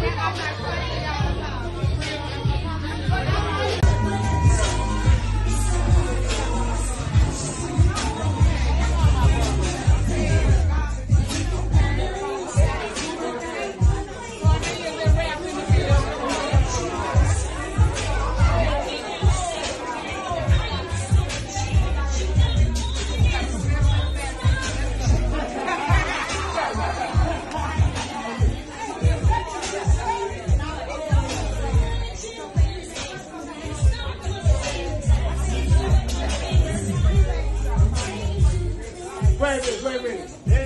Yeah. minutes, wait.